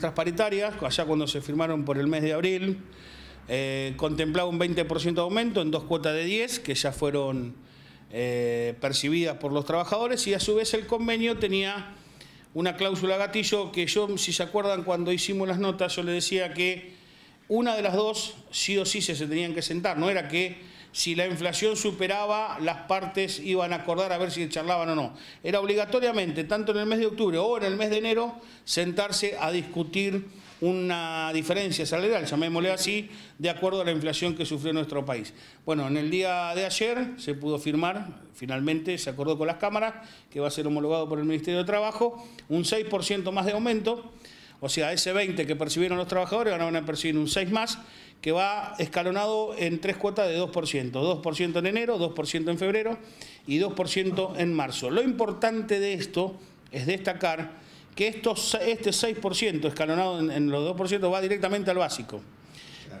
Nuestras allá cuando se firmaron por el mes de abril, eh, contemplaba un 20% de aumento en dos cuotas de 10 que ya fueron eh, percibidas por los trabajadores y a su vez el convenio tenía una cláusula gatillo que yo, si se acuerdan, cuando hicimos las notas, yo le decía que una de las dos sí o sí se tenían que sentar, no era que si la inflación superaba, las partes iban a acordar a ver si charlaban o no. Era obligatoriamente, tanto en el mes de octubre o en el mes de enero, sentarse a discutir una diferencia salarial, llamémosle así, de acuerdo a la inflación que sufrió nuestro país. Bueno, en el día de ayer se pudo firmar, finalmente se acordó con las cámaras, que va a ser homologado por el Ministerio de Trabajo, un 6% más de aumento, o sea, ese 20 que percibieron los trabajadores van a percibir un 6 más, que va escalonado en tres cuotas de 2%. 2% en enero, 2% en febrero y 2% en marzo. Lo importante de esto es destacar que estos, este 6% escalonado en, en los 2% va directamente al básico.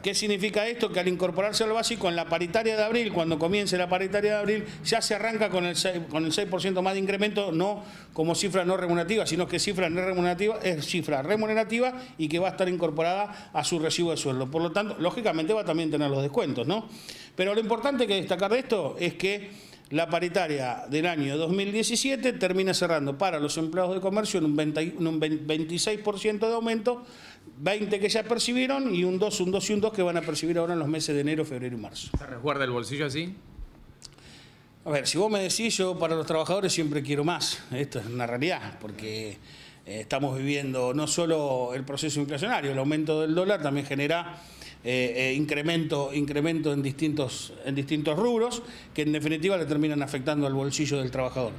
¿Qué significa esto? Que al incorporarse al básico en la paritaria de abril, cuando comience la paritaria de abril, ya se arranca con el 6%, con el 6 más de incremento, no como cifra no remunerativa, sino que cifra no remunerativa es cifra remunerativa y que va a estar incorporada a su recibo de sueldo. Por lo tanto, lógicamente va a también tener los descuentos, ¿no? Pero lo importante que destacar de esto es que la paritaria del año 2017 termina cerrando para los empleados de comercio en un, 20, un 26% de aumento, 20 que ya percibieron y un 2, un 2 y un 2 que van a percibir ahora en los meses de enero, febrero y marzo. ¿Se resguarda el bolsillo así? A ver, si vos me decís, yo para los trabajadores siempre quiero más. Esto es una realidad, porque eh, estamos viviendo no solo el proceso inflacionario, el aumento del dólar también genera eh, eh, incremento, incremento en, distintos, en distintos rubros que en definitiva le terminan afectando al bolsillo del trabajador.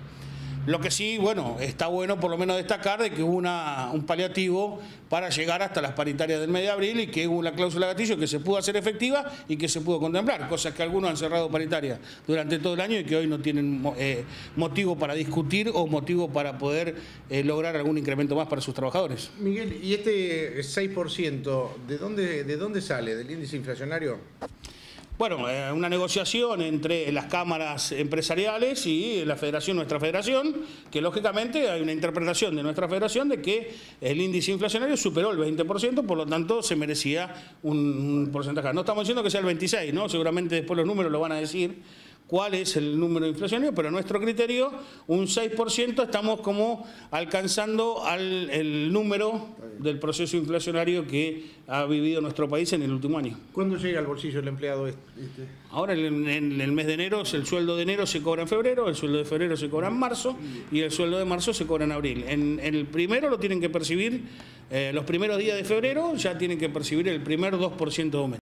Lo que sí, bueno, está bueno por lo menos destacar de que hubo una, un paliativo para llegar hasta las paritarias del mes de abril y que hubo una cláusula gatillo que se pudo hacer efectiva y que se pudo contemplar, cosas que algunos han cerrado paritarias durante todo el año y que hoy no tienen eh, motivo para discutir o motivo para poder eh, lograr algún incremento más para sus trabajadores. Miguel, ¿y este 6% de dónde, de dónde sale? ¿Del índice inflacionario? Bueno, eh, una negociación entre las cámaras empresariales y la federación, nuestra federación, que lógicamente hay una interpretación de nuestra federación de que el índice inflacionario superó el 20%, por lo tanto se merecía un porcentaje. No estamos diciendo que sea el 26, ¿no? Seguramente después los números lo van a decir cuál es el número inflacionario, pero a nuestro criterio, un 6% estamos como alcanzando al, el número del proceso inflacionario que ha vivido nuestro país en el último año. ¿Cuándo llega al bolsillo el empleado este? Ahora en, en, el mes de enero, el sueldo de enero se cobra en febrero, el sueldo de febrero se cobra en marzo y el sueldo de marzo se cobra en abril. En, en el primero lo tienen que percibir, eh, los primeros días de febrero ya tienen que percibir el primer 2% de aumento.